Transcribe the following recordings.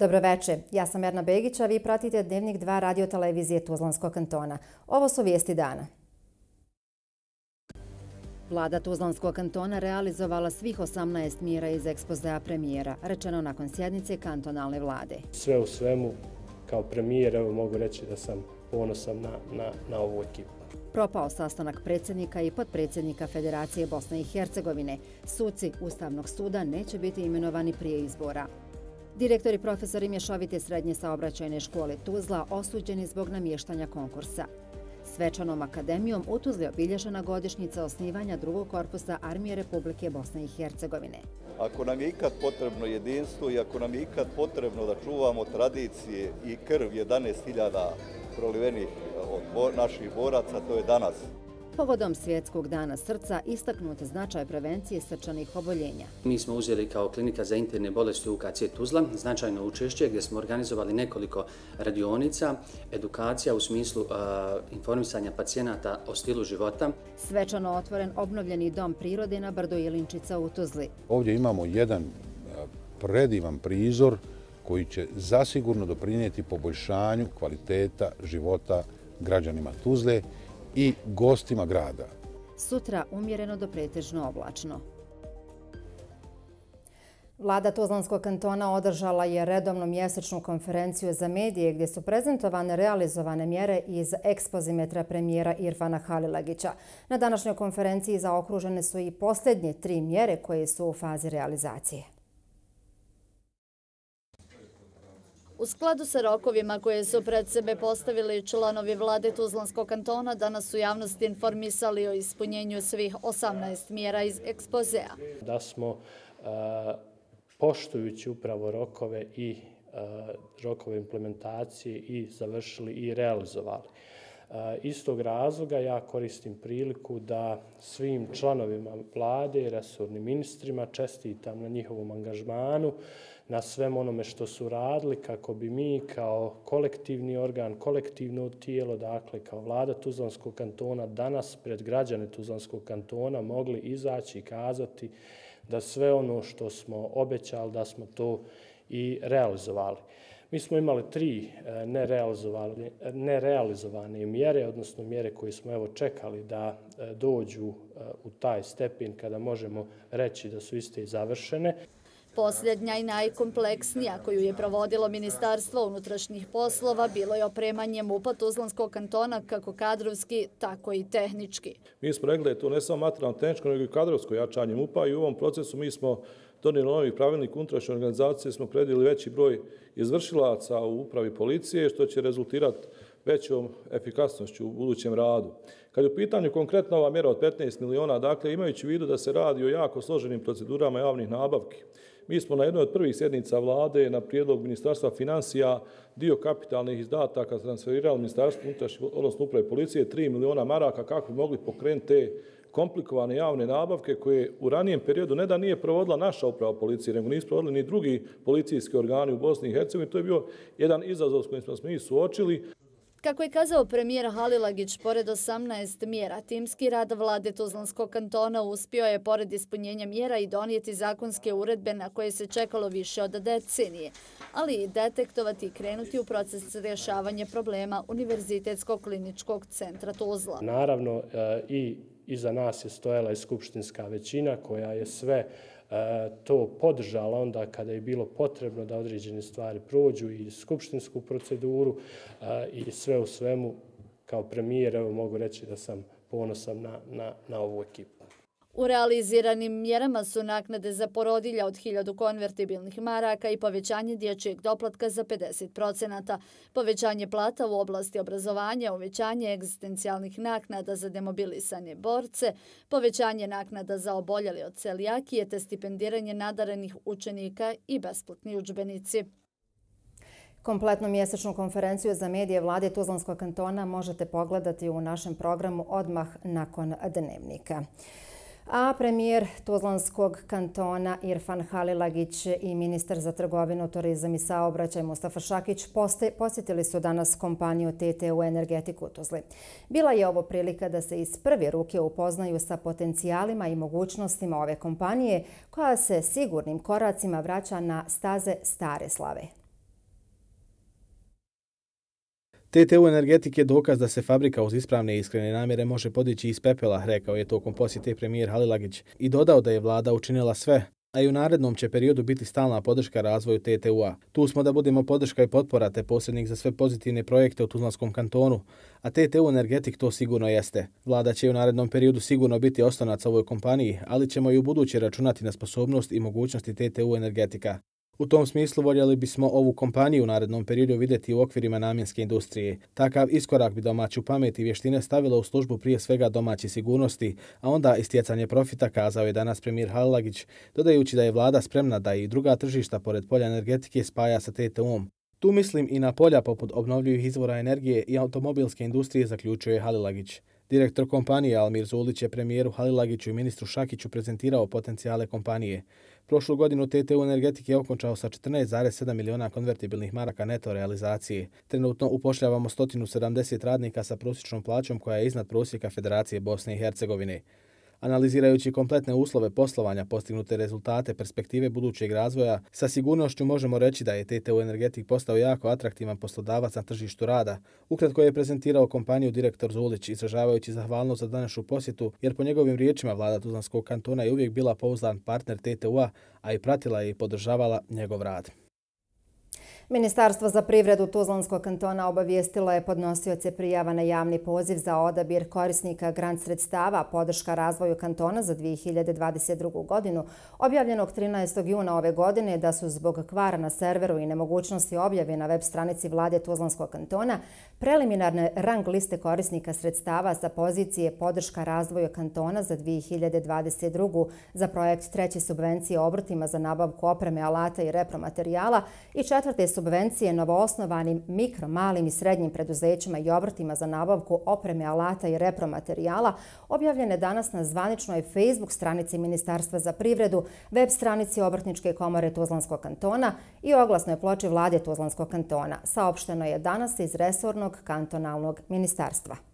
Dobroveče, ja sam Erna Begić, a vi pratite Dnevnik 2 radio televizije Tuzlanskog kantona. Ovo su vijesti dana. Vlada Tuzlanskog kantona realizovala svih 18 mjera iz ekspozea premijera, rečeno nakon sjednice kantonalne vlade. Sve u svemu, kao premijer, evo mogu reći da sam ponosan na, na, na ovu ekipu. Propao sastanak predsjednika i podpredsjednika Federacije Bosne i Hercegovine. Suci Ustavnog suda neće biti imenovani prije izbora. Direktori profesori Mješovite srednje saobraćajne škole Tuzla osuđeni zbog namještanja konkursa. Svečanom akademijom u Tuzli obilježena godišnjica osnivanja drugog korpusa Armije Republike Bosne i Hercegovine. Ako nam je ikad potrebno jedinstvo i ako nam je ikad potrebno da čuvamo tradicije i krv 11.000 prolivenih od naših boraca, to je danas. Povodom Svjetskog dana srca istaknut značaj prevencije srčanih oboljenja. Mi smo uzeli kao klinika za interne bolesti UKC Tuzla značajno učešće gdje smo organizovali nekoliko radionica, edukacija u smislu uh, informisanja pacijenata o stilu života. Svečano otvoren obnovljeni dom prirode na Brdo Jelinčica u Tuzli. Ovdje imamo jedan predivan prizor koji će zasigurno doprinijeti poboljšanju kvaliteta života građanima Tuzle i gostima grada. Sutra umjereno do pretežno oblačno. Vlada Tuzlanskog kantona održala je redovnu mjesečnu konferenciju za medije gdje su prezentovane realizovane mjere iz ekspozimetra premijera Irfana Halilagića. Na današnjoj konferenciji zaokružene su i posljednje tri mjere koje su u fazi realizacije. U skladu sa rokovima koje su pred sebe postavili članovi vlade Tuzlanskog kantona, danas su javnosti informisali o ispunjenju svih 18 mjera iz ekspozea. Da smo e, poštujući upravo rokove i e, rokove implementacije i završili i realizovali. E, Istog razloga ja koristim priliku da svim članovima vlade i resurnim ministrima čestitam na njihovom angažmanu, na svem onome što su radili kako bi mi kao kolektivni organ, kolektivno tijelo, dakle kao vlada Tuzlanskog kantona, danas pred građane Tuzlanskog kantona mogli izaći i kazati da sve ono što smo obećali, da smo to i realizovali. Mi smo imali tri e, nerealizovane mjere, odnosno mjere koje smo evo čekali da e, dođu e, u taj stepin kada možemo reći da su iste završene. Posljednja i najkompleksnija koju je provodilo Ministarstvo unutrašnjih poslova bilo je opremanje MUPA Tuzlanskog kantona kako kadrovski, tako i tehnički. Mi smo rekli da je to ne samo materijalno-tehničko, nego i kadrovsko jačanje MUPA i u ovom procesu mi smo donijeli novi pravilnik unutrašnje organizacije, smo predili veći broj izvršilaca u upravi policije, što će rezultirati većom efikasnošću u budućem radu. Kad je u pitanju konkretna ova mjera od 15 miliona, dakle imajući vidu da se radi o jako složenim procedurama javnih nabavki, Mi smo na jednoj od prvih sjednica vlade na prijedlog Ministarstva financija dio kapitalnih izdataka transferirali Ministarstvo unutrašnje, odnosno uprave policije 3 miliona maraka kako bi mogli pokrenuti te komplikovane javne nabavke koje u ranijem periodu ne da nije provodila naša uprava policije, nego nisu provodili ni drugi policijski organi u Bosni i Hercegovini. To je bio jedan izazov s kojim smo mi suočili. Kako je kazao premijer Halilagić, pored 18 mjera, timski rad vlade Tuzlanskog kantona uspio je pored ispunjenja mjera i donijeti zakonske uredbe na koje se čekalo više od decenije, ali i detektovati i krenuti u proces rješavanja problema Univerzitetskog kliničkog centra Tuzla. Naravno, e, i iza nas je stojala i skupštinska većina koja je sve E, to podržala onda kada je bilo potrebno da određene stvari prođu i skupštinsku proceduru e, i sve u svemu kao premijer, evo mogu reći da sam ponosan na, na, na ovu ekipu. U realiziranim mjerama su naknade za porodilja od 1000 konvertibilnih maraka i povećanje dječjeg doplatka za 50%, povećanje plata u oblasti obrazovanja, uvećanje egzistencijalnih naknada za demobilisane borce, povećanje naknada za oboljeli od celijakije te stipendiranje nadarenih učenika i besplatni učbenici. Kompletnu mjesečnu konferenciju za medije vlade Tuzlanskog kantona možete pogledati u našem programu odmah nakon dnevnika. A premijer Tuzlanskog kantona Irfan Halilagić i ministar za trgovinu, turizam i saobraćaj Mustafa Šakić posjetili su danas kompaniju TT u energetiku Tuzli. Bila je ovo prilika da se iz prve ruke upoznaju sa potencijalima i mogućnostima ove kompanije koja se sigurnim koracima vraća na staze stare slave. TTU Energetik je dokaz da se fabrika uz ispravne i iskrene namjere može podići iz pepela, rekao je tokom posjete premijer Halilagić i dodao da je vlada učinila sve, a i u narednom će periodu biti stalna podrška razvoju TTU-a. Tu smo da budemo podrška i potpora te posrednik za sve pozitivne projekte u Tuzlanskom kantonu, a TTU Energetik to sigurno jeste. Vlada će u narednom periodu sigurno biti ostanac ovoj kompaniji, ali ćemo i u buduće računati na sposobnost i mogućnosti TTU Energetika. U tom smislu voljeli bismo ovu kompaniju u narednom periodu vidjeti u okvirima namjenske industrije. Takav iskorak bi domaću pamet i vještine stavilo u službu prije svega domaće sigurnosti, a onda istjecanje profita, kazao je danas premijer Halagić, dodajući da je vlada spremna da i druga tržišta pored polja energetike spaja sa TTU-om. Tu mislim i na polja poput obnovljivih izvora energije i automobilske industrije, zaključuje Halilagić. Direktor kompanije Almir Zulić je premijeru Halilagiću i ministru Šakiću prezentirao potencijale kompanije. Prošlu godinu TTU Energetike je okončao sa 14,7 miliona konvertibilnih maraka neto realizacije. Trenutno upošljavamo 170 radnika sa prosječnom plaćom koja je iznad prosjeka Federacije Bosne i Hercegovine. Analizirajući kompletne uslove poslovanja, postignute rezultate, perspektive budućeg razvoja, sa sigurnošću možemo reći da je TTU Energetik postao jako atraktivan poslodavac na tržištu rada. Ukratko je prezentirao kompaniju direktor Zulić, izražavajući zahvalnost za današnju posjetu, jer po njegovim riječima vlada Tuzlanskog kantona je uvijek bila pouzdan partner TTU-a, a i pratila je i podržavala njegov rad. Ministarstvo za privredu Tuzlanskog kantona obavijestilo je podnosioce prijava na javni poziv za odabir korisnika grant sredstava podrška razvoju kantona za 2022. godinu, objavljenog 13. juna ove godine, da su zbog kvara na serveru i nemogućnosti objave na web stranici vlade Tuzlanskog kantona preliminarne rang liste korisnika sredstava sa pozicije podrška razvoju kantona za 2022. za projekt treće subvencije obrtima za nabavku opreme, alata i repromaterijala i četvrte subvencije subvencije novoosnovanim mikro, malim i srednjim preduzećima i obrtima za nabavku opreme, alata i repromaterijala objavljene danas na zvaničnoj Facebook stranici Ministarstva za privredu, web stranici Obrtničke komore Tuzlanskog kantona i oglasnoj ploči vlade Tuzlanskog kantona. Saopšteno je danas iz resornog kantonalnog ministarstva.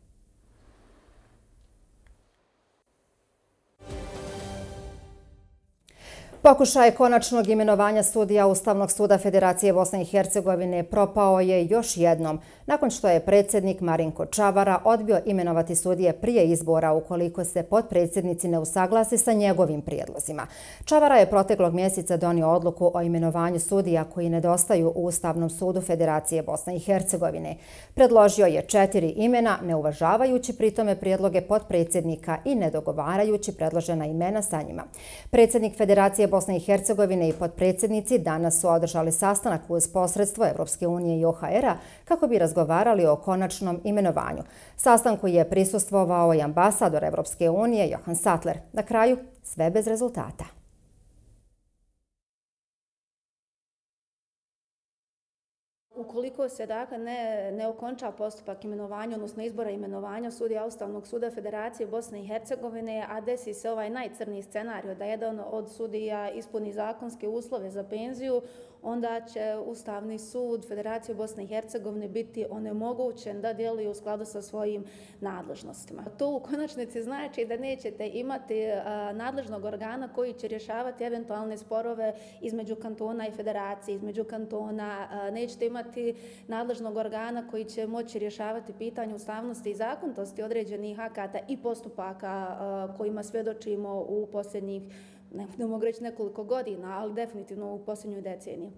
Pokušaj konačnog imenovanja sudija Ustavnog suda Federacije Bosne i Hercegovine propao je još jednom, nakon što je predsjednik Marinko Čavara odbio imenovati sudije prije izbora ukoliko se podpredsjednici ne usaglasi sa njegovim prijedlozima. Čavara je proteklog mjeseca donio odluku o imenovanju sudija koji nedostaju u Ustavnom sudu Federacije Bosne i Hercegovine. Predložio je četiri imena, neuvažavajući pritome prijedloge podpredsjednika i nedogovarajući predložena imena sa njima. Predsjednik Federacije Bosne i Hercegovine i podpredsjednici danas su održali sastanak uz posredstvo Evropske unije i OHR-a kako bi razgovarali o konačnom imenovanju. Sastanku je prisustvovao i ambasador Evropske unije Johan Sattler. Na kraju sve bez rezultata. Ukoliko se dakle ne, ne okonča postupak imenovanja, odnosno izbora imenovanja sudija Ustavnog suda Federacije Bosne i Hercegovine, a desi se ovaj najcrniji scenario da jedan od sudija ispuni zakonske uslove za penziju, onda će Ustavni sud Federacije Bosne i Hercegovine biti onemogućen da djeluje u skladu sa svojim nadležnostima. To u konačnici znači da nećete imati e, nadležnog organa koji će rješavati eventualne sporove između kantona i federacije, između kantona. E, nećete imati nadležnog organa koji će moći rješavati pitanje ustavnosti i zakontosti određenih akata i postupaka e, kojima svjedočimo u posljednjih ne mogu reći nekoliko godina, ali definitivno u posljednjoj deceniji.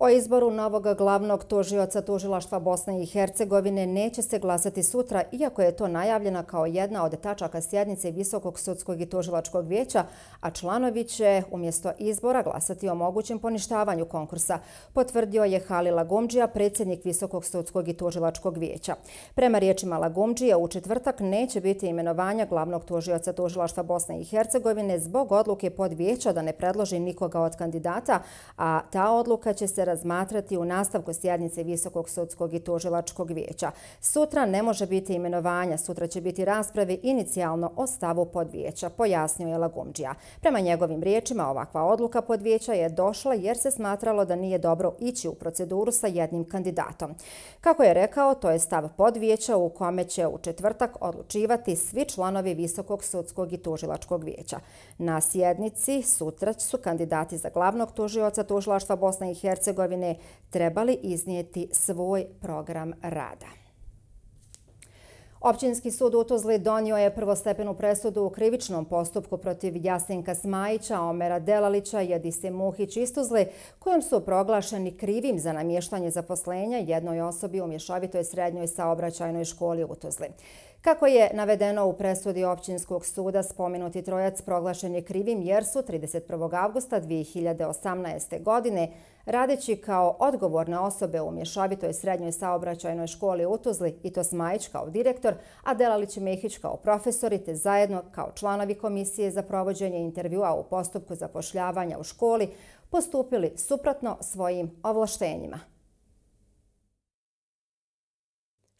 O izboru novog glavnog tužioca tužilaštva Bosne i Hercegovine neće se glasati sutra, iako je to najavljena kao jedna od tačaka sjednice Visokog sudskog i tužilačkog vijeća, a članovi će umjesto izbora glasati o mogućem poništavanju konkursa, potvrdio je Halila Lagumđija, predsjednik Visokog sudskog i tužilačkog vijeća. Prema riječima Lagumđija, u četvrtak neće biti imenovanja glavnog tužioca tužilaštva Bosne i Hercegovine zbog odluke pod vijeća da ne predloži nikoga od kandidata, a ta odluka će se razmatrati u nastavku sjednice Visokog sudskog i tužilačkog vijeća. Sutra ne može biti imenovanja, sutra će biti rasprave inicijalno o stavu podvijeća, pojasnio je Lagumđija. Prema njegovim riječima, ovakva odluka podvijeća je došla jer se smatralo da nije dobro ići u proceduru sa jednim kandidatom. Kako je rekao, to je stav podvijeća u kome će u četvrtak odlučivati svi članovi Visokog sudskog i tužilačkog vijeća. Na sjednici sutra su kandidati za glavnog tužioca tužilaštva Bosne i Hercegovine Hercegovine trebali iznijeti svoj program rada. Općinski sud u Tuzli donio je prvostepenu presudu u krivičnom postupku protiv Jasenka Smajića, Omera Delalića i Adise Muhić iz Tuzli, kojom su proglašeni krivim za namještanje zaposlenja jednoj osobi u mješovitoj srednjoj saobraćajnoj školi u Tuzli. Kako je navedeno u presudi općinskog suda, spomenuti trojac proglašen je krivim jer su 31. augusta 2018. godine radeći kao odgovorne osobe u Mješovitoj srednjoj saobraćajnoj školi u Tuzli i to Smajić kao direktor, a Delalić i Mehić kao profesori te zajedno kao članovi komisije za provođenje intervjua u postupku zapošljavanja u školi postupili suprotno svojim ovlaštenjima.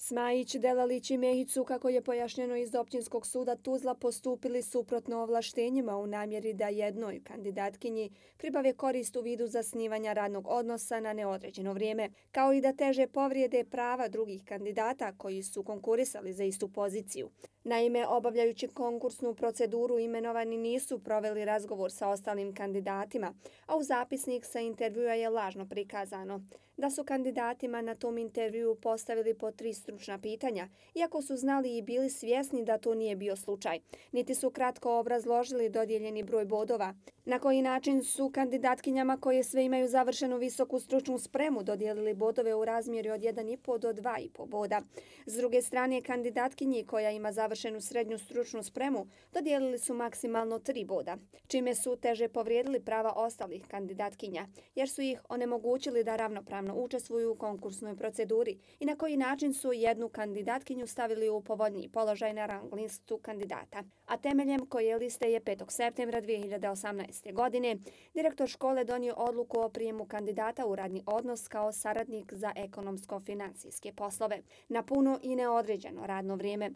Smajić, Delalić i Mehicu, kako je pojašnjeno iz općinskog suda Tuzla, postupili suprotno ovlaštenjima u namjeri da jednoj kandidatkinji pribave korist u vidu zasnivanja radnog odnosa na neodređeno vrijeme, kao i da teže povrijede prava drugih kandidata koji su konkurisali za istu poziciju. Naime, obavljajući konkursnu proceduru, imenovani nisu proveli razgovor sa ostalim kandidatima, a u zapisnik sa intervjua je lažno prikazano da su kandidatima na tom intervju postavili po tri stručna pitanja, iako su znali i bili svjesni da to nije bio slučaj. Niti su kratko obrazložili dodijeljeni broj bodova. Na koji način su kandidatkinjama koje sve imaju završenu visoku stručnu spremu dodijelili bodove u razmjeri od 1,5 do 2,5 boda. S druge strane, kandidatkinji koja ima završenu srednju stručnu spremu dodijelili su maksimalno 3 boda, čime su teže povrijedili prava ostalih kandidatkinja, jer su ih onemogućili da ravnopravno učestvuju u konkursnoj proceduri i na koji način su jednu kandidatkinju stavili u povoljniji položaj na rang listu kandidata. A temeljem koje liste je 5. septembra 2018 godine, direktor škole donio odluku o prijemu kandidata u radni odnos kao saradnik za ekonomsko-financijske poslove na puno i neodređeno radno vrijeme.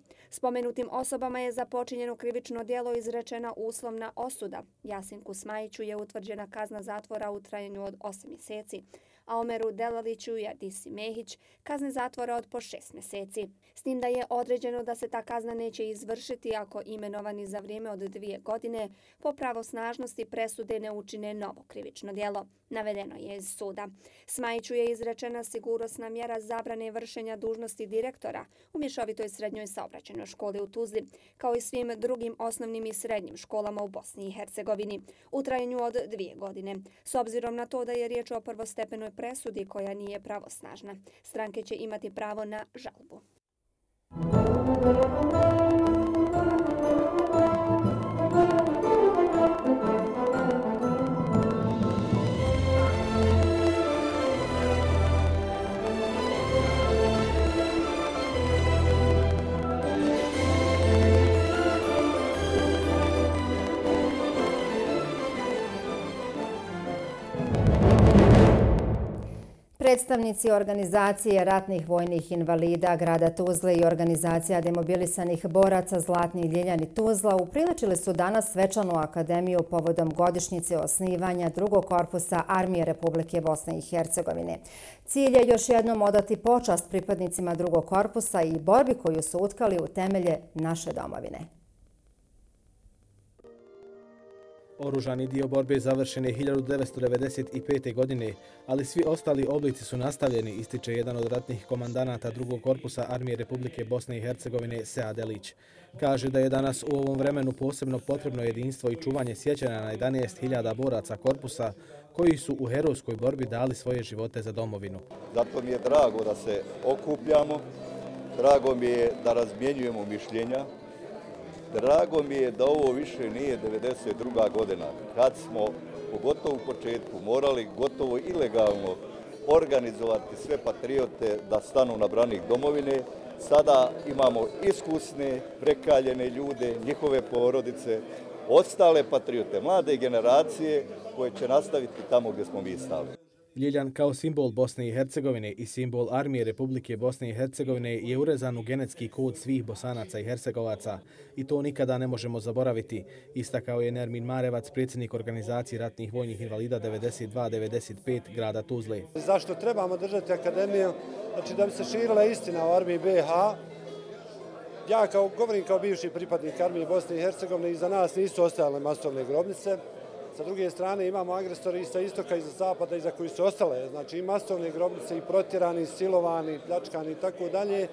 Pomenutim osobama je započinjeno krivično dijelo izrečena uslovna osuda. Jasinku Smajiću je utvrđena kazna zatvora u trajanju od 8 mjeseci a Omeru Delaliću i Adisi Mehić kazne zatvora od po šest mjeseci. S tim da je određeno da se ta kazna neće izvršiti ako imenovani za vrijeme od dvije godine po pravosnažnosti presude ne učine novo krivično djelo. Navedeno je iz suda. Smajiću je izrečena sigurosna mjera zabrane vršenja dužnosti direktora u Mješovitoj srednjoj saobraćenoj školi u Tuzli, kao i svim drugim osnovnim i srednjim školama u Bosni i Hercegovini, u trajanju od dvije godine. S obzirom na to da je riječ o prvostepenoj presudi koja nije pravosnažna. Stranke će imati pravo na žalbu. Predstavnici organizacije ratnih vojnih invalida grada Tuzle i organizacija demobilisanih boraca Zlatni Ljeljani Tuzla upriličili su danas svečanu akademiju povodom godišnjice osnivanja drugog korpusa Armije Republike Bosne i Hercegovine. Cilj je još jednom odati počast pripadnicima drugog korpusa i borbi koju su utkali u temelje naše domovine. Oružani dio borbe završen je 1995. godine, ali svi ostali oblici su nastavljeni, ističe jedan od ratnih komandanata drugog korpusa Armije Republike Bosne i Hercegovine, Sead Elić. Kaže da je danas u ovom vremenu posebno potrebno jedinstvo i čuvanje sjećanja na 11.000 boraca korpusa koji su u herojskoj borbi dali svoje živote za domovinu. Zato mi je drago da se okupljamo, drago mi je da razmjenjujemo mišljenja, Drago mi je da ovo više nije 92. godina, kad smo, pogotovo u početku, morali gotovo ilegalno organizovati sve patriote da stanu na branih domovine. Sada imamo iskusne, prekaljene ljude, njihove porodice, ostale patriote, mlade generacije koje će nastaviti tamo gdje smo mi stali. Ljiljan kao simbol Bosne i Hercegovine i simbol Armije Republike Bosne i Hercegovine je urezan u genetski kod svih bosanaca i hercegovaca i to nikada ne možemo zaboraviti, istakao je Nermin Marevac, predsjednik organizacije ratnih vojnih invalida 92-95 grada Tuzle. Zašto trebamo držati akademiju? Znači da bi se širila istina o armiji BH, ja kao, govorim kao bivši pripadnik armije Bosne i Hercegovine, i za nas nisu ostale masovne grobnice, Sa druge strane imamo agresori i sa istoka i sa zapada i za koji su ostale. Znači i masovne grobnice i protirani, silovani, pljačkani i tako dalje.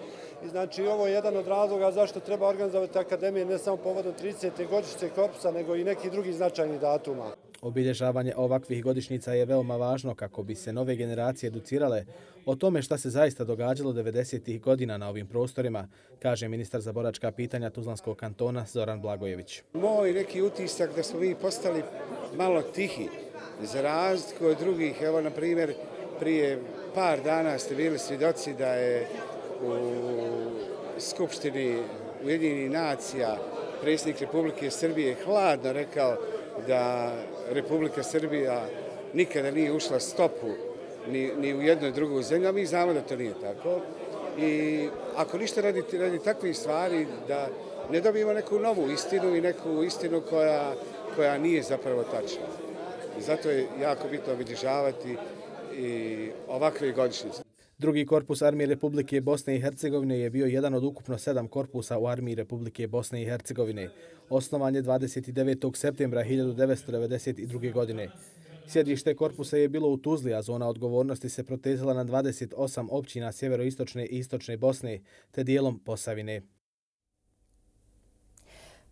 I znači ovo je jedan od razloga zašto treba organizovati akademije ne samo povodom 30. godišnjice korpusa, nego i neki drugi značajni datuma. Obilježavanje ovakvih godišnica je veoma važno kako bi se nove generacije educirale o tome šta se zaista događalo 90-ih godina na ovim prostorima, kaže ministar za boračka pitanja Tuzlanskog kantona Zoran Blagojević. Moj neki utisak da smo mi postali malo tihi za razliku od drugih. Evo, na primjer, prije par dana ste bili svidoci da je u Skupštini Ujedinjenih nacija predsjednik Republike Srbije hladno rekao da Republika Srbija nikada nije ušla stopu ni, ni u jednoj drugoj zemlji, a mi znamo da to nije tako. I ako ništa radi, radi takvih stvari, da ne dobijemo neku novu istinu i neku istinu koja, koja nije zapravo tačna. I zato je jako bitno obilježavati i ovakve godišnjice. Drugi korpus Armije Republike Bosne i Hercegovine je bio jedan od ukupno sedam korpusa u Armiji Republike Bosne i Hercegovine. Osnovan je 29. septembra 1992. godine. Sjedište korpusa je bilo u Tuzli, a zona odgovornosti se protezala na 28 općina sjeveroistočne i istočne Bosne, te dijelom Posavine.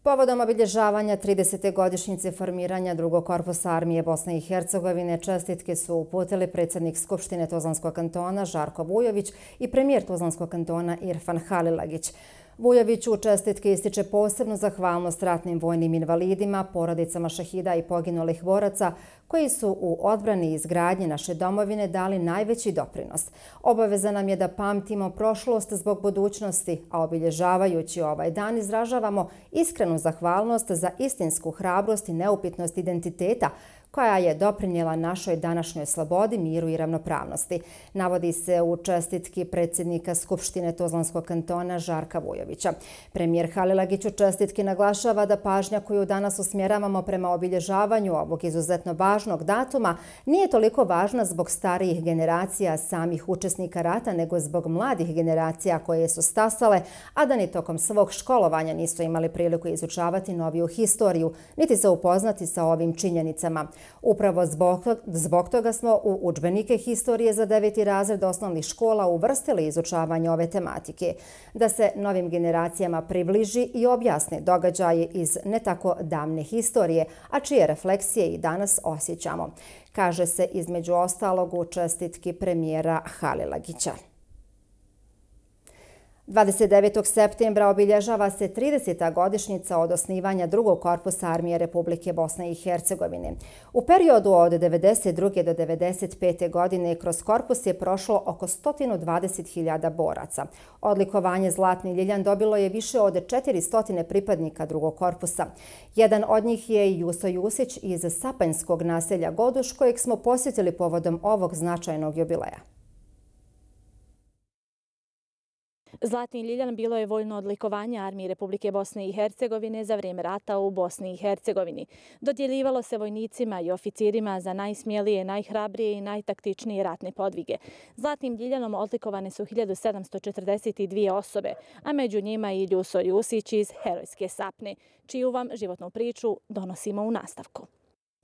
Povodom obilježavanja 30. godišnjice formiranja drugog korpusa armije Bosne i Hercegovine, čestitke su uputili predsjednik Skupštine Tuzlanskog kantona Žarko Vujović i premijer Tuzlanskog kantona Irfan Halilagić. Vujović u čestitke ističe posebnu zahvalnost ratnim vojnim invalidima, porodicama šahida i poginulih boraca koji su u odbrani i izgradnji naše domovine dali najveći doprinos. Obaveza nam je da pamtimo prošlost zbog budućnosti, a obilježavajući ovaj dan izražavamo iskrenu zahvalnost za istinsku hrabrost i neupitnost identiteta koja je doprinjela našoj današnjoj slobodi, miru i ravnopravnosti. Navodi se u čestitki predsjednika Skupštine Tuzlanskog kantona Žarka Vujovića. Premijer Halilagić u čestitki naglašava da pažnja koju danas usmjeravamo prema obilježavanju ovog izuzetno važnog datuma nije toliko važna zbog starijih generacija samih učesnika rata, nego zbog mladih generacija koje su stasale, a da ni tokom svog školovanja nisu imali priliku izučavati noviju historiju, niti se upoznati sa ovim činjenicama. Upravo zbog zbog toga smo u učbenike historije za deveti razred osnovnih škola uvrstili izučavanje ove tematike, da se novim generacijama približi i objasne događaje iz ne tako davne historije, a čije refleksije i danas osjećamo, kaže se između ostalog u čestitki premijera Halilagića. 29. septembra obilježava se 30. godišnjica od osnivanja drugog korpusa Armije Republike Bosne i Hercegovine. U periodu od 1992. do 1995. godine kroz korpus je prošlo oko 120.000 boraca. Odlikovanje Zlatni Ljiljan dobilo je više od 400 pripadnika drugog korpusa. Jedan od njih je Juso Jusić iz Sapanjskog naselja Goduš kojeg smo posjetili povodom ovog značajnog jubileja. Zlatni Ljiljan bilo je vojno odlikovanje Armije Republike Bosne i Hercegovine za vrijeme rata u Bosni i Hercegovini. Dodjeljivalo se vojnicima i oficirima za najsmjelije, najhrabrije i najtaktičnije ratne podvige. Zlatnim Ljiljanom odlikovane su 1742 osobe, a među njima i Ljuso Jusić iz Herojske sapne, čiju vam životnu priču donosimo u nastavku.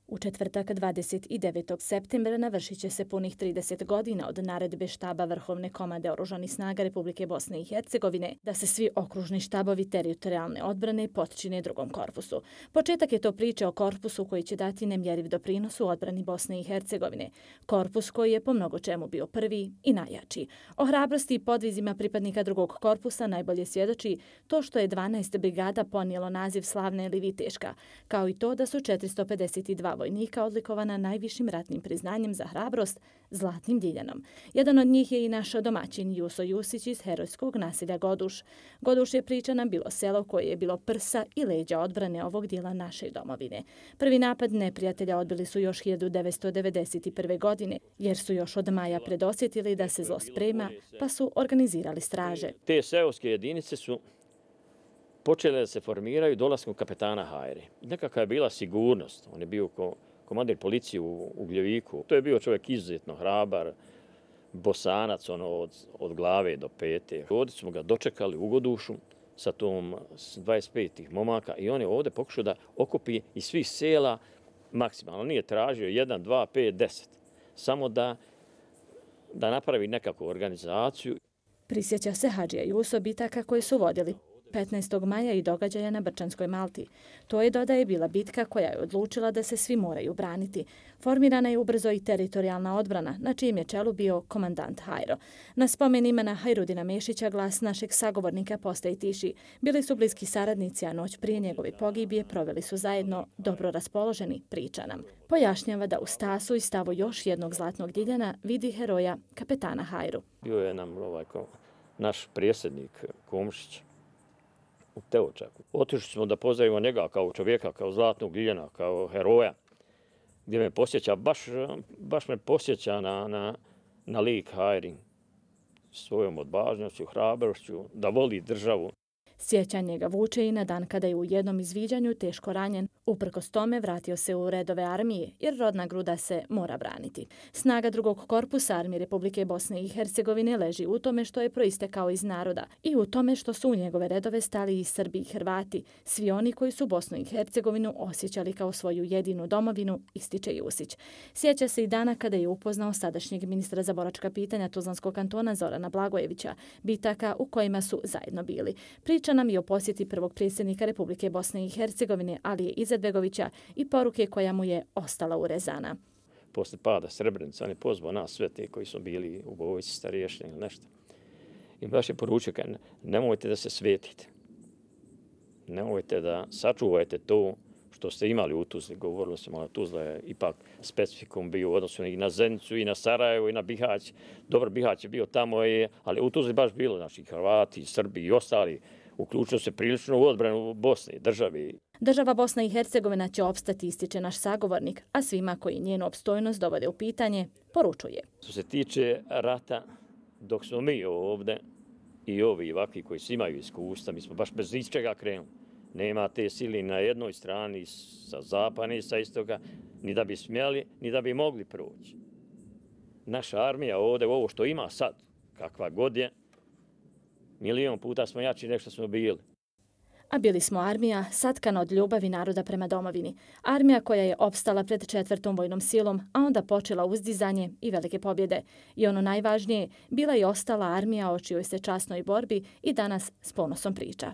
U četvrtak 29. septembra navršit će se punih 30 godina od naredbe štaba Vrhovne komande Oružanih snaga Republike Bosne i Hercegovine da se svi okružni štabovi teritorijalne odbrane potčine drugom korpusu. Početak je to priče o korpusu koji će dati nemjeriv doprinos u odbrani Bosne i Hercegovine. Korpus koji je po mnogo čemu bio prvi i najjači. O hrabrosti i podvizima pripadnika drugog korpusa najbolje svjedoči to što je 12 brigada ponijelo naziv Slavne ili Viteška, kao i to da su 452 vojnika odlikovana najvišim ratnim priznanjem za hrabrost Zlatnim Diljanom. Jedan od njih je i naš domaćin Juso Jusić iz herojskog naselja Goduš. Goduš je priča nam bilo selo koje je bilo prsa i leđa odbrane ovog dijela naše domovine. Prvi napad neprijatelja odbili su još 1991. godine, jer su još od maja predosjetili da se zlo sprema, pa su organizirali straže. Te seoske jedinice su počele da se formiraju dolaskom kapetana Hajre. Nekakva je bila sigurnost. On je bio ko komandir policije u Ugljeviku. To je bio čovjek izuzetno hrabar, bosanac ono, od, od glave do pete. Ovdje smo ga dočekali u Godušu sa tom 25 momaka i on je ovdje pokušao da okupi iz svih sela maksimalno. Nije tražio 1, 2, 5, 10. Samo da, da napravi nekakvu organizaciju. Prisjeća se Hadžija i usobitaka koje su vodili 15. maja i događaja na Brčanskoj Malti. To je dodaje bila bitka koja je odlučila da se svi moraju braniti. Formirana je ubrzo i teritorijalna odbrana, na čijem je čelu bio komandant Hajro. Na spomen imena Hajrudina Mešića glas našeg sagovornika postaje tiši. Bili su bliski saradnici, a noć prije njegove pogibije proveli su zajedno dobro raspoloženi, priča nam. Pojašnjava da u stasu i stavu još jednog zlatnog diljana vidi heroja kapetana Hajru. Bio je nam ovaj, naš prijesednik Komšić, u Teočaku. Otišli smo da pozdravimo njega kao čovjeka, kao zlatnog Ljiljana, kao heroja, gdje me posjeća, baš, baš me posjeća na, na, na lik Hajri svojom odvažnošću, hrabrošću, da voli državu. Sjećanje ga vuče i na dan kada je u jednom izviđanju teško ranjen. Uprkos tome vratio se u redove armije jer rodna gruda se mora braniti. Snaga drugog korpusa armije Republike Bosne i Hercegovine leži u tome što je proistekao iz naroda i u tome što su u njegove redove stali i Srbi i Hrvati, svi oni koji su Bosnu i Hercegovinu osjećali kao svoju jedinu domovinu, ističe Jusić. Sjeća se i dana kada je upoznao sadašnjeg ministra za boračka pitanja Tuzlanskog kantona Zorana Blagojevića, bitaka u kojima su zajedno bili. Priča nam i o posjeti prvog predsjednika Republike Bosne i Hercegovine, Alije Izetbegovića i poruke koja mu je ostala urezana. Posle pada Srebrenica, on je pozvao nas sve te koji su bili u bojici stariješni ili nešto. I baš je poručio, kaj, nemojte da se svetite. Nemojte da sačuvajte to što ste imali u Tuzli. Govorilo se malo, Tuzla je ipak specifikum bio u odnosu i na Zenicu, i na Sarajevo, i na Bihać. Dobar Bihać je bio tamo, je, ali u Tuzli baš bilo, znači, Hrvati, Srbi i ostali uključio se prilično u odbranu Bosne i državi. Država Bosna i Hercegovina će opstati, ističe naš sagovornik, a svima koji njenu opstojnost dovode u pitanje, poručuje. Što se tiče rata, dok smo mi ovde i ovi ovakvi koji svi imaju iskustva, mi smo baš bez ničega krenuli. Nema te sili na jednoj strani sa zapada i sa istoga, ni da bi smjeli, ni da bi mogli proći. Naša armija ovde, ovo što ima sad, kakva god je, milion puta smo jači nek što smo bili. A bili smo armija satkana od ljubavi naroda prema domovini. Armija koja je opstala pred četvrtom vojnom silom, a onda počela uzdizanje i velike pobjede. I ono najvažnije, bila je ostala armija o čijoj se časnoj borbi i danas s ponosom priča.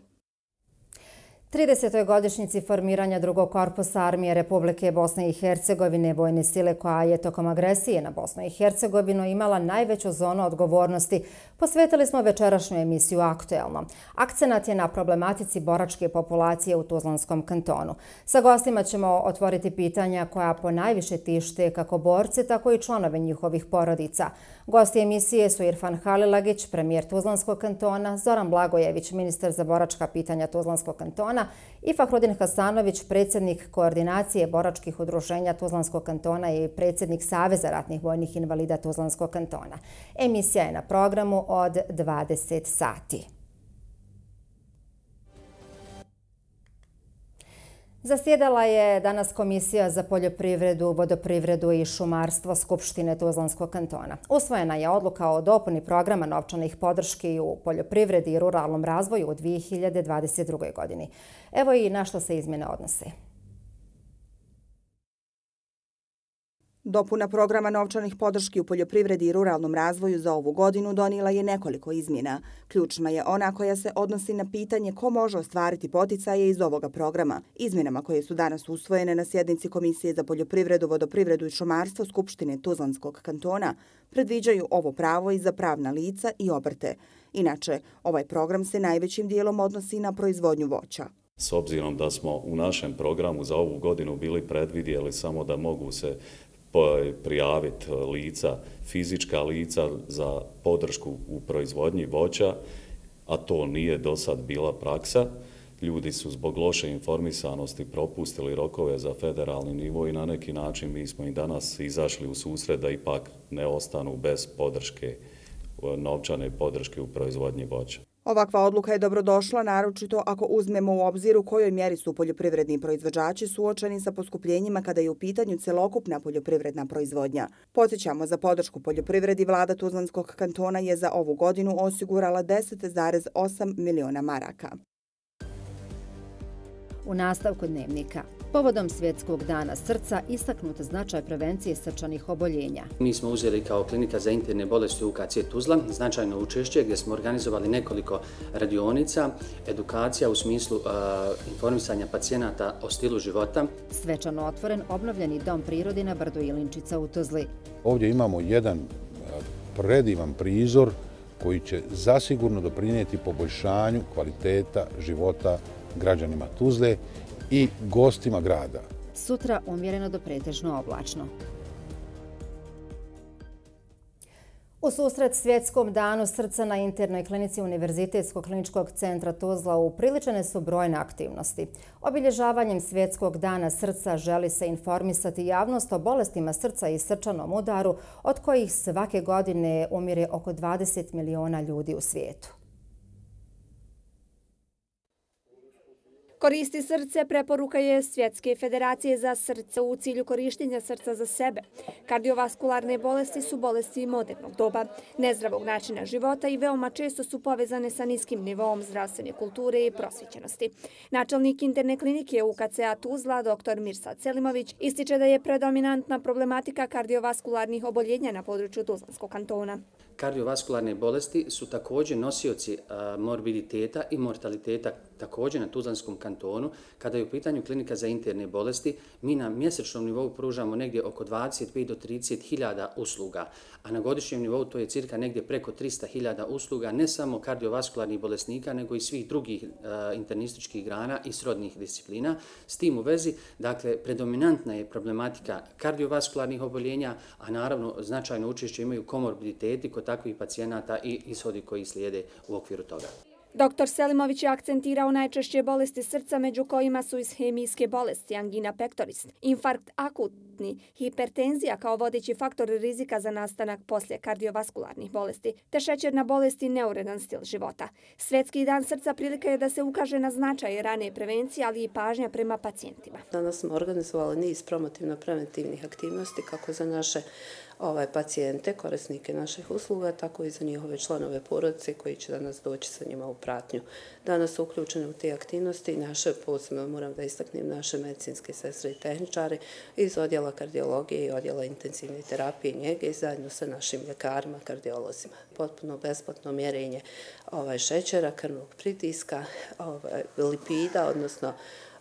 30. godišnjici formiranja drugog korpusa armije Republike Bosne i Hercegovine, vojne sile koja je tokom agresije na Bosnu i Hercegovinu imala najveću zonu odgovornosti, posvetili smo večerašnju emisiju Aktuelno. Akcenat je na problematici boračke populacije u Tuzlanskom kantonu. Sa gostima ćemo otvoriti pitanja koja po najviše tište kako borce, tako i članove njihovih porodica. Gosti emisije su Irfan Halilagić, premijer Tuzlanskog kantona, Zoran Blagojević, ministar za boračka pitanja Tuzlanskog kantona, i Fahrudin Hasanović, predsjednik koordinacije boračkih udruženja Tuzlanskog kantona i predsjednik Saveza ratnih vojnih invalida Tuzlanskog kantona. Emisija je na programu od 20 sati. Zasjedala je danas Komisija za poljoprivredu, vodoprivredu i šumarstvo Skupštine Tuzlanskog kantona. Usvojena je odluka o dopuni programa novčanih podrški u poljoprivredi i ruralnom razvoju u 2022. godini. Evo i na što se izmjene odnose. Dopuna programa novčanih podrški u poljoprivredi i ruralnom razvoju za ovu godinu donila je nekoliko izmjena. Ključna je ona koja se odnosi na pitanje ko može ostvariti poticaje iz ovoga programa. Izmjenama koje su danas usvojene na sjednici Komisije za poljoprivredu, vodoprivredu i šumarstvo Skupštine Tuzlanskog kantona predviđaju ovo pravo i za pravna lica i obrte. Inače, ovaj program se najvećim dijelom odnosi na proizvodnju voća. S obzirom da smo u našem programu za ovu godinu bili predvidjeli samo da mogu se prijaviti e, lica, fizička lica za podršku u proizvodnji voća, a to nije do sad bila praksa. Ljudi su zbog loše informisanosti propustili rokove za federalni nivo i na neki način mi smo i danas izašli u susred da ipak ne ostanu bez podrške, e, novčane podrške u proizvodnji voća. Ovakva odluka je dobrodošla, naročito ako uzmemo u obzir u kojoj mjeri su poljoprivredni proizvođači suočeni sa poskupljenjima kada je u pitanju celokupna poljoprivredna proizvodnja. Podsjećamo, za podršku poljoprivredi vlada Tuzlanskog kantona je za ovu godinu osigurala 10,8 miliona maraka. U nastavku dnevnika. Povodom Svjetskog dana srca istaknut značaj prevencije srčanih oboljenja. Mi smo uzeli kao klinika za interne bolesti UKC Tuzla značajno učešće gdje smo organizovali nekoliko radionica, edukacija u smislu uh, informisanja pacijenata o stilu života. Svečano otvoren obnovljeni dom prirodi na Brdu Ilinčica u Tuzli. Ovdje imamo jedan predivan prizor koji će zasigurno doprinijeti poboljšanju kvaliteta života građanima Tuzle i gostima grada. Sutra umjereno do pretežno oblačno. U susret Svjetskom danu srca na internoj klinici Univerzitetskog kliničkog centra Tuzla upriličene su brojne aktivnosti. Obilježavanjem Svjetskog dana srca želi se informisati javnost o bolestima srca i srčanom udaru, od kojih svake godine umire oko 20 miliona ljudi u svijetu. Koristi srce preporuka je Svjetske federacije za srce u cilju korištenja srca za sebe. Kardiovaskularne bolesti su bolesti modernog doba, nezdravog načina života i veoma često su povezane sa niskim nivom zdravstvene kulture i prosvećenosti. Načelnik interne klinike UKCA Tuzla, dr. Mirsa Celimović, ističe da je predominantna problematika kardiovaskularnih oboljenja na području Tuzlanskog kantona. Kardiovaskularne bolesti su također nosioci morbiditeta i mortaliteta također na Tuzlanskom kantonu. Kada je u pitanju klinika za interne bolesti, mi na mjesečnom nivou pružamo negdje oko 25 do 30 hiljada usluga, a na godišnjem nivou to je cirka negdje preko 300 hiljada usluga, ne samo kardiovaskularnih bolesnika, nego i svih drugih e, internističkih grana i srodnih disciplina. S tim u vezi, dakle, predominantna je problematika kardiovaskularnih oboljenja, a naravno značajno učešće imaju komorbiditeti kod takvih pacijenata i ishodi koji slijede u okviru toga. Dr. Selimović je akcentirao najčešće bolesti srca, među kojima su ishemijske bolesti, angina pectoris, infarkt akutni, hipertenzija kao vodeći faktor rizika za nastanak poslije kardiovaskularnih bolesti, te šećerna bolest i neuredan stil života. Svetski dan srca prilika je da se ukaže na značaj rane prevencije, ali i pažnja prema pacijentima. Danas smo organizovali niz promotivno-preventivnih aktivnosti kako za naše ovaj, pacijente, korisnike naših usluga, tako i za njihove članove porodice koji će danas doći sa njima u pratnju. Danas su uključene u te aktivnosti naše, posebno moram da istaknem, naše medicinske sestre i tehničare iz odjela kardiologije i odjela intenzivne terapije i njege zajedno sa našim ljekarima, kardiolozima. Potpuno besplatno mjerenje ovaj, šećera, krvnog pritiska, ovaj, lipida, odnosno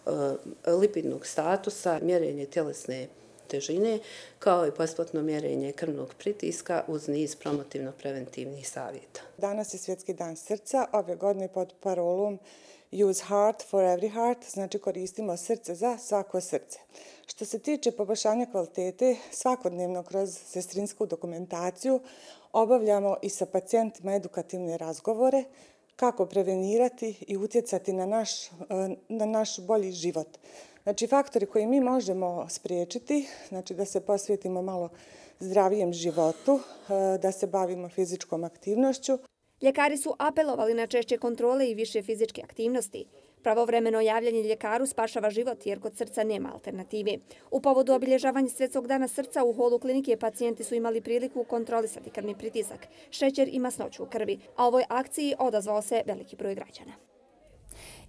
eh, lipidnog statusa, mjerenje tjelesne težine, kao i besplatno mjerenje krvnog pritiska uz niz promotivno-preventivnih savjeta. Danas je Svjetski dan srca, ove godine pod parolom Use heart for every heart, znači koristimo srce za svako srce. Što se tiče poboljšanja kvalitete, svakodnevno kroz sestrinsku dokumentaciju obavljamo i sa pacijentima edukativne razgovore kako prevenirati i utjecati na naš, na naš bolji život. Znači, faktori koji mi možemo spriječiti, znači da se posvetimo malo zdravijem životu, e, da se bavimo fizičkom aktivnošću. Ljekari su apelovali na češće kontrole i više fizičke aktivnosti. Pravovremeno javljanje ljekaru spašava život jer kod srca nema alternative. U povodu obilježavanja svjetskog dana srca u holu klinike pacijenti su imali priliku kontrolisati krvni pritisak, šećer i masnoću u krvi, a ovoj akciji odazvao se veliki broj građana.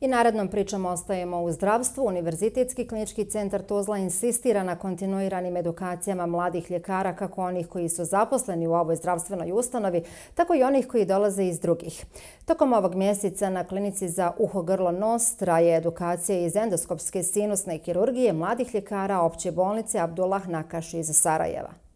I narednom pričom ostajemo u zdravstvu. Univerzitetski klinički centar Tuzla insistira na kontinuiranim edukacijama mladih ljekara, kako onih koji su zaposleni u ovoj zdravstvenoj ustanovi, tako i onih koji dolaze iz drugih. Tokom ovog mjeseca na klinici za uho, grlo, nos traje edukacija iz endoskopske sinusne kirurgije mladih ljekara opće bolnice Abdullah Nakaš iz Sarajeva.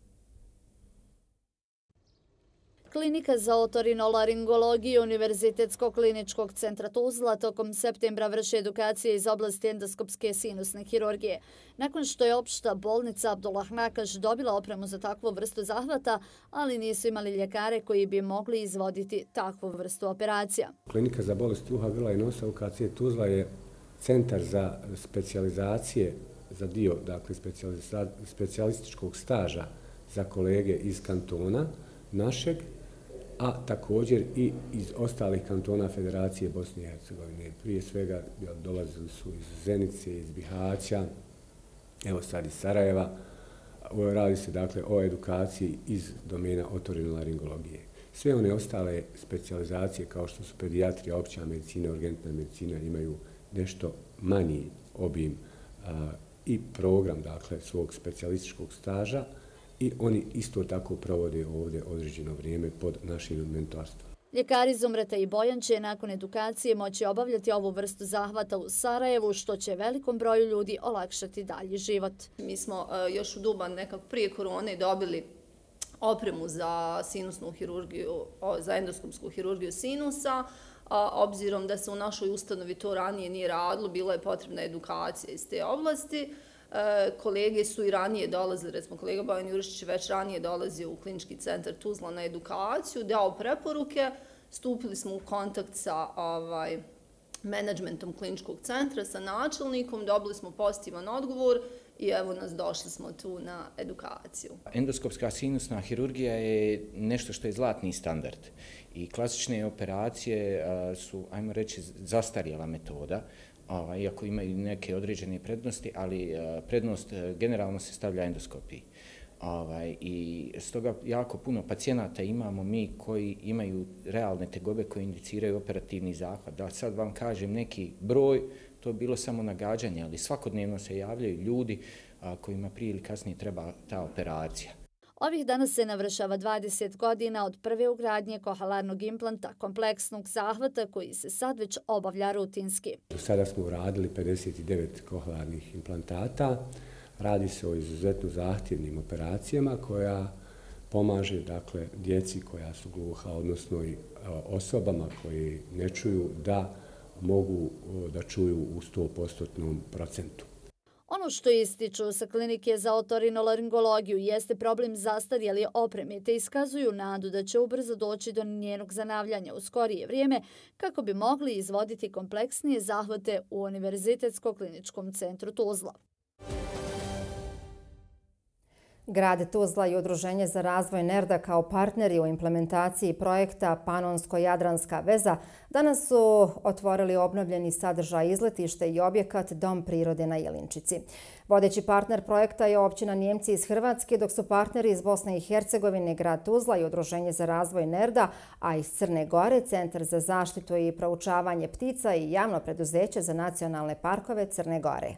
Klinika za otorinolaringologiju Univerzitetskog kliničkog centra Tuzla tokom septembra vrši edukacije iz oblasti endoskopske sinusne hirurgije. Nakon što je opšta bolnica Abdullah Nakaš dobila opremu za takvu vrstu zahvata, ali nisu imali ljekare koji bi mogli izvoditi takvu vrstu operacija. Klinika za bolest uha, grla i nosa UKC Tuzla je centar za specializacije za dio dakle, specijalističkog staža za kolege iz kantona našeg a također i iz ostalih kantona Federacije Bosne i Hercegovine. Prije svega dolazili su iz Zenice, iz Bihaća, evo sad iz Sarajeva. Radi se dakle o edukaciji iz domena otorinolaringologije. Sve one ostale specializacije kao što su pedijatrija, opća medicina, urgentna medicina imaju nešto manji obim i program dakle, svog specijalističkog staža i oni isto tako provode ovdje određeno vrijeme pod našim mentorstvom. Ljekari Zumreta i Bojan će nakon edukacije moći obavljati ovu vrstu zahvata u Sarajevu, što će velikom broju ljudi olakšati dalji život. Mi smo e, još u Duban nekako prije korone dobili opremu za sinusnu hirurgiju, za endoskopsku hirurgiju sinusa, obzirom da se u našoj ustanovi to ranije nije radilo, bila je potrebna edukacija iz te oblasti. E, kolege su i ranije dolazili, recimo kolega Bojan Jurišić već ranije dolazio u klinički centar Tuzla na edukaciju, dao preporuke, stupili smo u kontakt sa ovaj, menadžmentom kliničkog centra, sa načelnikom, dobili smo pozitivan odgovor i evo nas došli smo tu na edukaciju. Endoskopska sinusna hirurgija je nešto što je zlatni standard i klasične operacije su, ajmo reći, zastarjela metoda, ovaj, iako imaju neke određene prednosti, ali eh, prednost eh, generalno se stavlja endoskopiji. Ovaj, I stoga jako puno pacijenata imamo mi koji imaju realne tegobe koje indiciraju operativni zahvat. Da sad vam kažem neki broj, to je bilo samo nagađanje, ali svakodnevno se javljaju ljudi a, kojima prije ili kasnije treba ta operacija. Ovih dana se navršava 20 godina od prve ugradnje kohalarnog implanta kompleksnog zahvata koji se sad već obavlja rutinski. Do sada smo uradili 59 kohalarnih implantata. Radi se o izuzetno zahtjevnim operacijama koja pomaže dakle, djeci koja su gluha, odnosno i osobama koji ne čuju da mogu da čuju u 100% procentu. Ono što ističu sa klinike za otorinolaringologiju jeste problem zastarjeli opreme te iskazuju nadu da će ubrzo doći do njenog zanavljanja u skorije vrijeme kako bi mogli izvoditi kompleksnije zahvate u Univerzitetsko kliničkom centru Tuzla. Grad Tuzla i Udruženje za razvoj Nerda kao partneri u implementaciji projekta Panonsko-Jadranska veza danas su otvorili obnovljeni sadržaj izletište i objekat Dom prirode na Jelinčici. Vodeći partner projekta je općina Njemci iz Hrvatske, dok su partneri iz Bosne i Hercegovine, Grad Tuzla i Udruženje za razvoj Nerda, a iz Crne Gore, Centar za zaštitu i proučavanje ptica i javno preduzeće za nacionalne parkove Crne Gore.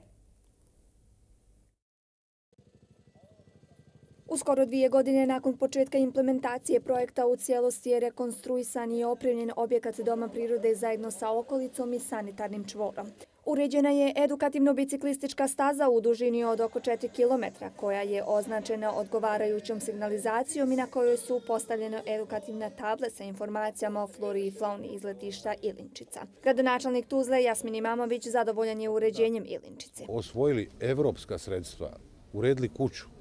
U skoro dvije godine nakon početka implementacije projekta u cijelosti je rekonstruisan i opremljen objekat Doma prirode zajedno sa okolicom i sanitarnim čvorom. Uređena je edukativno-biciklistička staza u dužini od oko 4 km, koja je označena odgovarajućom signalizacijom i na kojoj su postavljene edukativne table sa informacijama o flori i fauni izletišta Ilinčica. Gradonačelnik Tuzle Jasmin Imamović zadovoljan je uređenjem Ilinčice. Osvojili evropska sredstva, uredili kuću,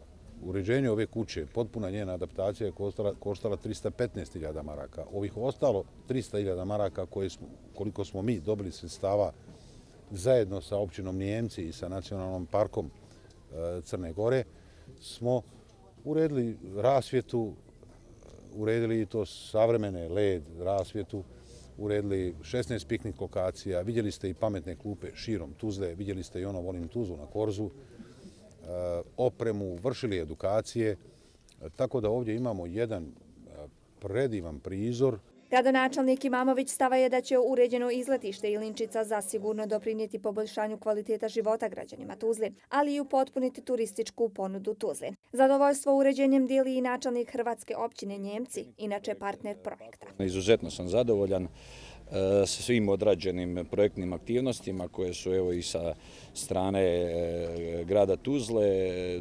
uređenje ove kuće, potpuna njena adaptacija je koštala 315.000 maraka. Ovih ostalo 300.000 maraka koje smo, koliko smo mi dobili sredstava zajedno sa općinom Nijemci i sa nacionalnom parkom e, Crne Gore, smo uredili rasvjetu, uredili i to savremene led rasvjetu, uredili 16 piknik lokacija, vidjeli ste i pametne klupe širom Tuzle, vidjeli ste i ono volim Tuzlu na Korzu, opremu, vršili edukacije, eh, tako da ovdje imamo jedan eh, predivan prizor. Gradonačelnik Imamović stava je da će uređeno izletište Ilinčica zasigurno doprinijeti poboljšanju kvaliteta života građanima Tuzle, ali i upotpuniti turističku ponudu Tuzle. Zadovoljstvo uređenjem dijeli i načelnik Hrvatske općine Njemci, inače partner projekta. Izuzetno sam zadovoljan E, sa svim odrađenim projektnim aktivnostima koje su evo i sa strane e, grada Tuzle,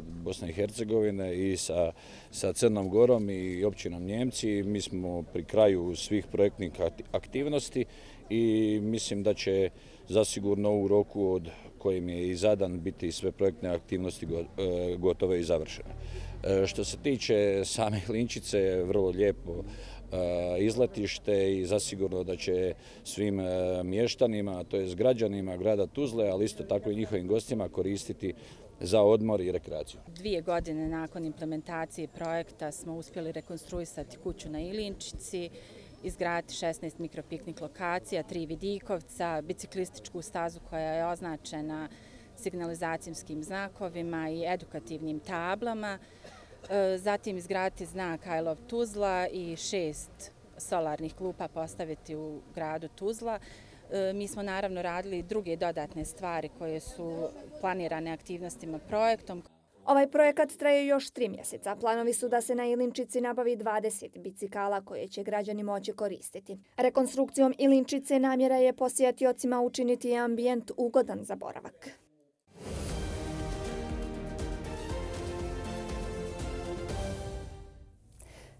Bosne i Hercegovine i sa, sa Crnom Gorom i općinom Njemci. Mi smo pri kraju svih projektnih aktivnosti i mislim da će zasigurno u roku od kojim je i zadan biti sve projektne aktivnosti e, gotove i završene. Što se tiče same Linčice, vrlo lijepo E, izletište i zasigurno da će svim e, mještanima, to je građanima grada Tuzle, ali isto tako i njihovim gostima koristiti za odmor i rekreaciju. Dvije godine nakon implementacije projekta smo uspjeli rekonstruisati kuću na Ilinčici, izgraditi 16 mikropiknik lokacija, tri vidikovca, biciklističku stazu koja je označena signalizacijskim znakovima i edukativnim tablama. E, zatim izgraditi znak I love Tuzla i šest solarnih klupa postaviti u gradu Tuzla. E, mi smo naravno radili druge dodatne stvari koje su planirane aktivnostima projektom. Ovaj projekat traje još tri mjeseca. Planovi su da se na Ilinčici nabavi 20 bicikala koje će građani moći koristiti. Rekonstrukcijom Ilinčice namjera je posjetiocima učiniti ambijent ugodan za boravak.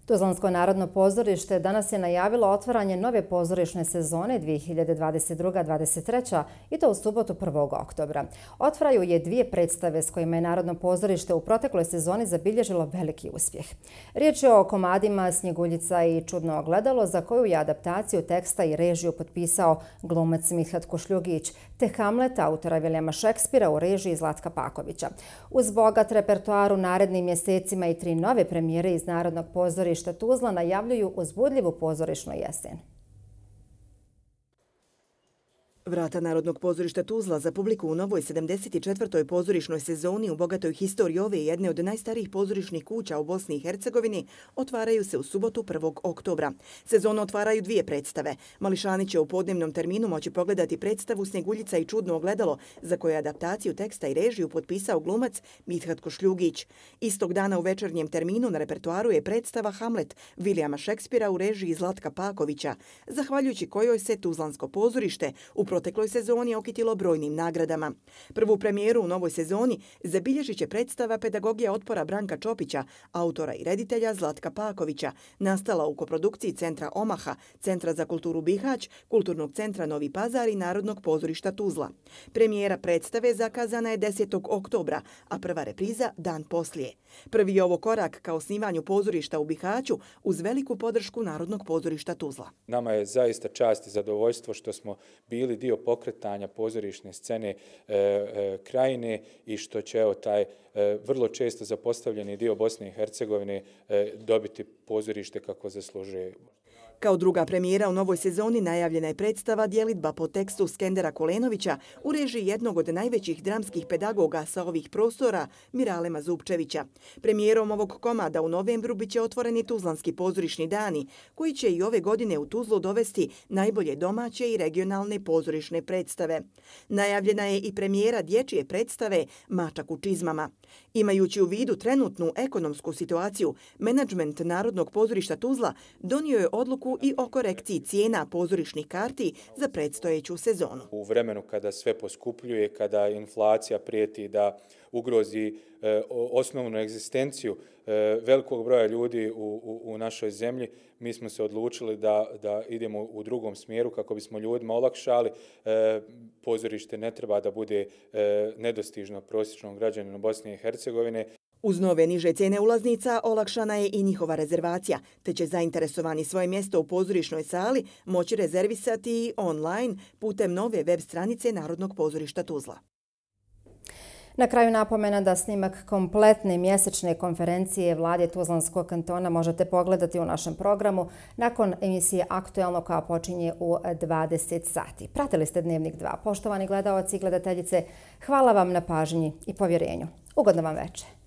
Tuzlansko narodno pozorište danas je najavilo otvaranje nove pozorišne sezone 2022-2023 i to u subotu 1. oktobra. Otvaraju je dvije predstave s kojima je Narodno pozorište u protekloj sezoni zabilježilo veliki uspjeh. Riječ je o komadima Snjeguljica i Čudno ogledalo za koju je adaptaciju teksta i režiju potpisao glumac Mihat Košljugić te Hamlet autora Viljama Šekspira u režiji Zlatka Pakovića. Uz bogat repertoar u narednim mjesecima i tri nove premijere iz Narodnog pozorišta pozorišta Tuzla najavljuju uzbudljivu pozorišnu jesen. Vrata Narodnog pozorišta Tuzla za publiku u novoj 74. pozorišnoj sezoni u bogatoj historiji ove jedne od najstarijih pozorišnih kuća u Bosni i Hercegovini otvaraju se u subotu 1. oktobra. Sezonu otvaraju dvije predstave. Mališani će u podnevnom terminu moći pogledati predstavu Sneguljica i čudno ogledalo za koje adaptaciju teksta i režiju potpisao glumac Mithat Košljugić. Istog dana u večernjem terminu na repertuaru je predstava Hamlet Vilijama Šekspira u režiji Zlatka Pakovića, zahvaljujući kojoj se Tuzlansko pozorište u protekloj sezoni okitilo brojnim nagradama. Prvu premijeru u novoj sezoni zabilježit će predstava pedagogija otpora Branka Čopića, autora i reditelja Zlatka Pakovića, nastala u koprodukciji Centra Omaha, Centra za kulturu Bihać, Kulturnog centra Novi Pazar i Narodnog pozorišta Tuzla. Premijera predstave zakazana je 10. oktobra, a prva repriza dan poslije. Prvi je ovo korak ka osnivanju pozorišta u Bihaću uz veliku podršku Narodnog pozorišta Tuzla. Nama je zaista čast i zadovoljstvo što smo bili dio pokretanja pozorišne scene e, e, krajine i što će evo taj e, vrlo često zapostavljeni dio Bosne i Hercegovine e, dobiti pozorište kako zaslužuje. Kao druga premijera u novoj sezoni najavljena je predstava Dijelitba po tekstu Skendera Kolenovića u režiji jednog od najvećih dramskih pedagoga sa ovih prostora, Miralema Zupčevića. Premijerom ovog komada u novembru biće otvoreni Tuzlanski pozorišni dani, koji će i ove godine u Tuzlu dovesti najbolje domaće i regionalne pozorišne predstave. Najavljena je i premijera dječje predstave Mačak u čizmama. Imajući u vidu trenutnu ekonomsku situaciju, menadžment Narodnog pozorišta Tuzla donio je odluku i o korekciji cijena pozorišnih karti za predstojeću sezonu. U vremenu kada sve poskupljuje, kada inflacija prijeti da ugrozi e, osnovnu egzistenciju e, velikog broja ljudi u, u, u našoj zemlji, mi smo se odlučili da, da idemo u drugom smjeru kako bismo ljudima olakšali. E, pozorište ne treba da bude e, nedostižno prosječnom građaninu Bosne i Hercegovine. Uz nove niže cijene ulaznica olakšana je i njihova rezervacija, te će zainteresovani svoje mjesto u pozorišnoj sali moći rezervisati i online putem nove web stranice Narodnog pozorišta Tuzla. Na kraju napomena da snimak kompletne mjesečne konferencije vlade Tuzlanskog kantona možete pogledati u našem programu nakon emisije Aktualno koja počinje u 20 sati. Pratili ste Dnevnik 2. Poštovani gledalci i gledateljice, hvala vam na pažnji i povjerenju. Ugodno vam večer.